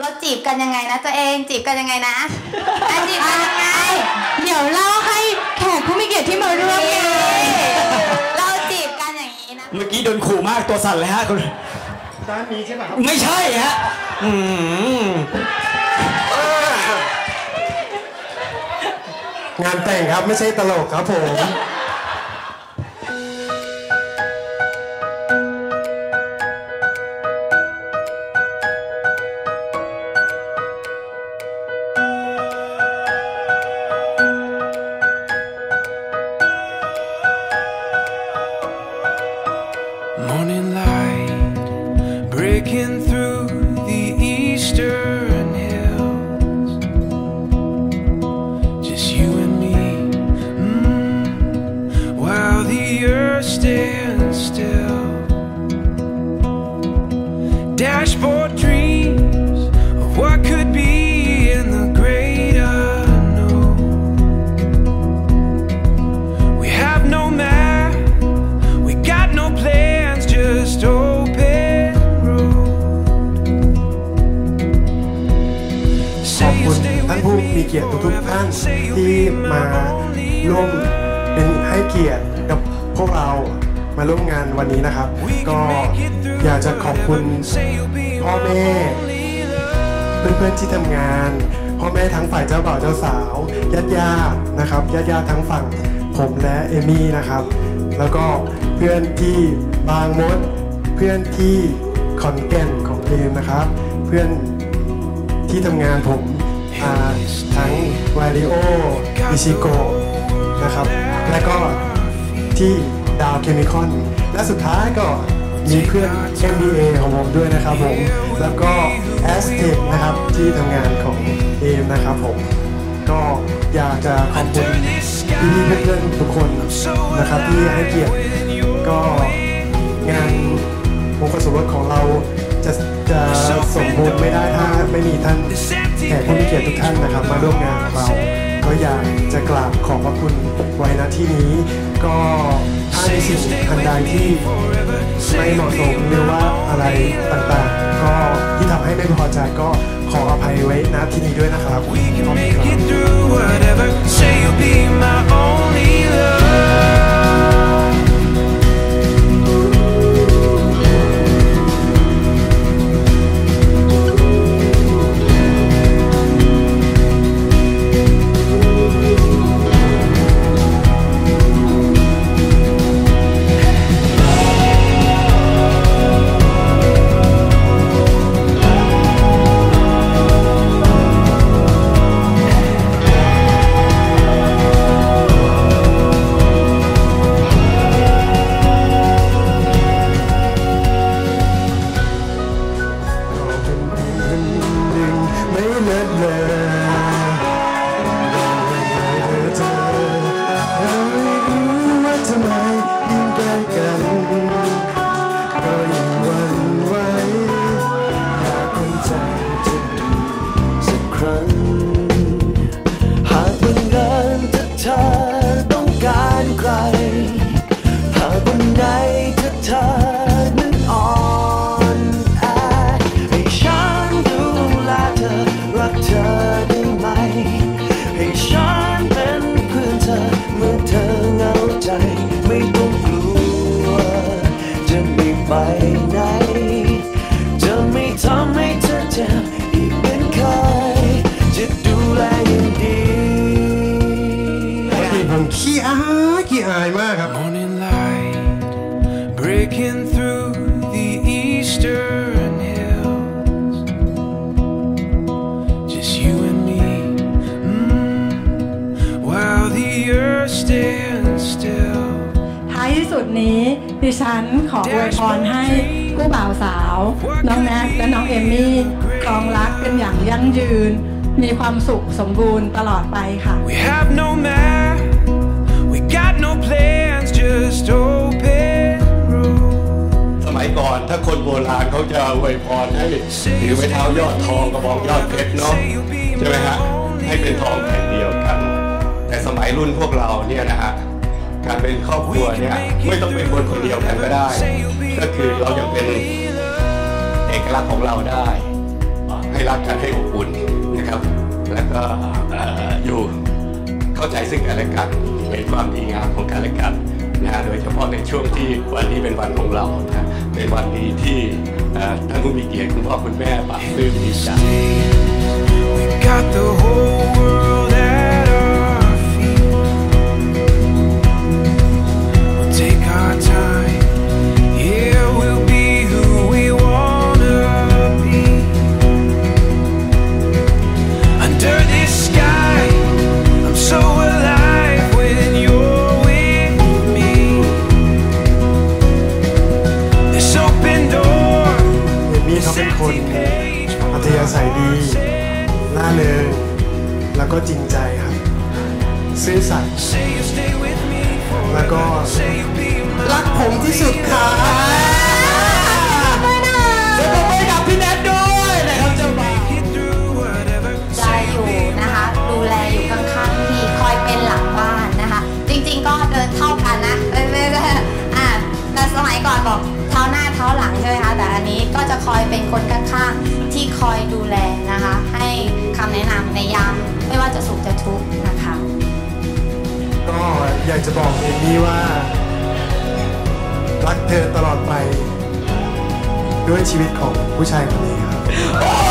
เราจีบกันยังไงนะตัวเองจีบกันยังไงนะอะจีบกันยังไง เดี๋ยวเล่าให้แขกผู้มีเกียรติที่มาร่วมงานเราจีบกันอย่างนี้นะเมื่อกี้โดนขู่มากตัวสั่นเลยฮะคุณร้านนี้ใช่ไหมครับไม่ใช่ฮะอืมงานแต่งครับไม่ใช่ตลกครับผม เกียรติทุกๆท่านที่มาร่วมเป็นให้เกียรติกับพวกเรามาร่วมงานวันนี้นะครับ ก็อยากจะขอบคุณพ่อแม่เพื่อนๆที่ทำงานพ่อแม่ทั้งฝ่ายเจ้าบ่าวเจ้าสาวญาติญาตินะครับญาติญาติทั้งฝั่งผมและเอมี่นะครับ แล้วก็เพื่อนที่บางมด เพื่อนที่ขอนแก่นของเอมนะครับ เพื่อนที่ทำงานผม ทั้งวาริโออิชิโกนะครับ และก็ที่ดาวเคมีคอน และสุดท้ายก็มีเพื่อน MBA ของผมด้วยนะครับผม แล้วก็ a s t e c นะครับที่ทำงานของเอมนะครับผม ก็อยากจะขอบคุณพี่เพื่อนๆทุกคนนะครับที่ให้เกียรติก็งานมงคลสมรสของเรา จะจะสมบูรณ์ไม่ได้ถ้าไม่มีท่านแขกผู้มีเกียรติทุกท่านนะครับ มาร่วมงานเรา ก็อยากจะกราบขอบพระคุณไว้ณที่นี้ ก็ถ้าในสิ่งทันใดที่ไม่เหมาะสมหรือว่าอะไรต่างๆ ก็ที่ทำให้ไม่พอใจก็ขออภัยไว้ณที่นี้ด้วยนะครับขอบคุณครับ Morning light breaking through the eastern hills. Just you and me, mm, while the earth stands still. ท้ายที่สุดนี้ดิฉันขออวยพรให้คู่บ่าวสาว น้องแนทและน้องเอมมี่ครองรักกันอย่างยั่งยืนมีความสุขสมบูรณ์ตลอดไปค่ะ We have no map, we got no plans, just open road. สมัยก่อนถ้าคนโบราณเขาจะอวยพรให้ถือไม้เท้ายอดทองกระบองยอดเพชรเนาะใช่ไหมฮะให้เป็นทองแผ่นเดียวกัน แต่สมัยรุ่นพวกเราเนี่ยนะฮะการเป็นครอบครัวเนี่ยไม่ต้องเป็นคนคนเดียวกันก็ได้ ก็คือเรายังเป็นเอกลักษณ์ของเราได้ ให้รักกันให้อบอุ่นนะครับ แล้วก็เอ่ออยู่เข้าใจซึ่งกันและกัน เห็นความดีงามของกันและกันนะฮะโดยเฉพาะในช่วงที่วันนี้เป็นวันของเรานะเป็นวันดีที่ท่านผู้มีเกียรติคุณพ่อคุณแม่ปากปลื้มดีใจ มที่สุดครับจะต้องไปกับพี่แนทด้วยนะครับเจ้าบ่าว get through whatever จะอยู่นะคะ ดูแลอยู่ข้างๆพี่คอยเป็นหลังบ้านนะคะ จริงๆก็เดินเท่ากันนะเรื่อยๆอะแต่สมัยก่อนบอกเท้าหน้าเท้าหลังใช่ไหมคะแต่อันนี้ก็จะคอยเป็นคนข้างๆที่คอยดูแลนะคะ ให้คำแนะนำในยามไม่ว่าจะสุขจะทุกข์นะคะ ก็อยากจะบอกเอมมี่ว่า รักเธอตลอดไป ด้วยชีวิตของผู้ชายคนนี้ครับ